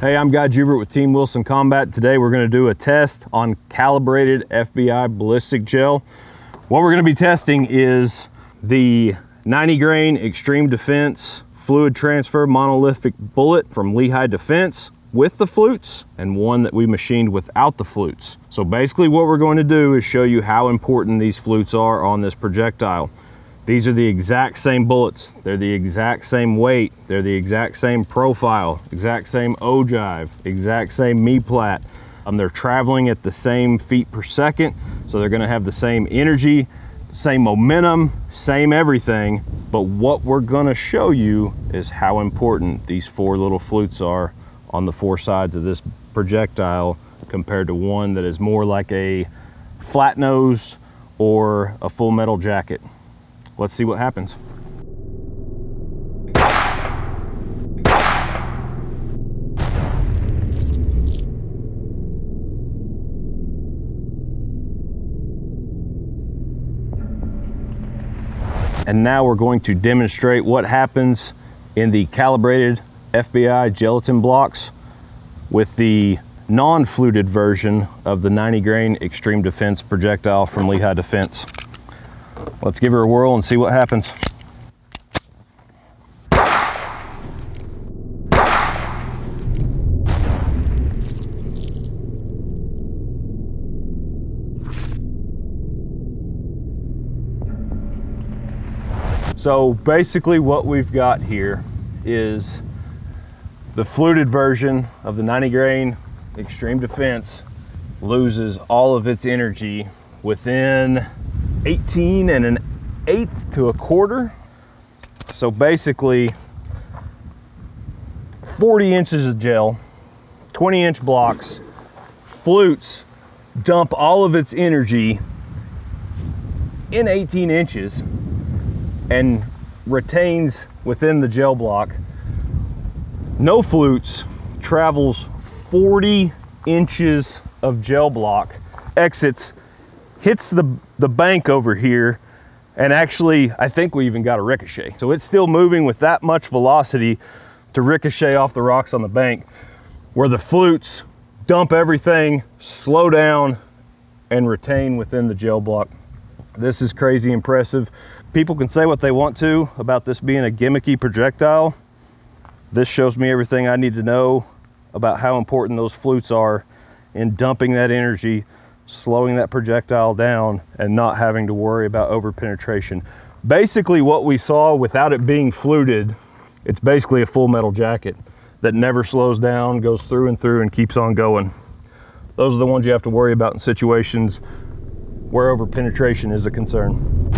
Hey, I'm Guy Jubert with Team Wilson Combat. Today we're gonna do a test on calibrated FBI ballistic gel. What we're gonna be testing is the 90 grain Xtreme Defense fluid transfer monolithic bullet from Lehigh Defense with the flutes and one that we machined without the flutes. So basically what we're going to do is show you how important these flutes are on this projectile. These are the exact same bullets. They're the exact same weight. They're the exact same profile, exact same ogive, exact same meplat. Um, they're traveling at the same feet per second, so they're gonna have the same energy, same momentum, same everything. But what we're gonna show you is how important these four little flutes are on the four sides of this projectile compared to one that is more like a flat nose or a full metal jacket. Let's see what happens. And now we're going to demonstrate what happens in the calibrated FBI gelatin blocks with the non-fluted version of the 90 grain Xtreme Defense projectile from Lehigh Defense. Let's give her a whirl and see what happens. So basically what we've got here is the fluted version of the 90 grain Xtreme Defense loses all of its energy within 18 and an eighth to a quarter. So basically 40 inches of gel, 20 inch blocks, flutes dump all of its energy in 18 inches and retains within the gel block. No flutes travels 40 inches of gel block, exits, hits the, the bank over here, and actually, I think we even got a ricochet. So it's still moving with that much velocity to ricochet off the rocks on the bank, where the flutes dump everything, slow down, and retain within the gel block. This is crazy impressive. People can say what they want to about this being a gimmicky projectile. This shows me everything I need to know about how important those flutes are in dumping that energy, slowing that projectile down, and not having to worry about over penetration. Basically what we saw without it being fluted, it's basically a full metal jacket that never slows down, goes through and through and keeps on going. Those are the ones you have to worry about in situations where over penetration is a concern.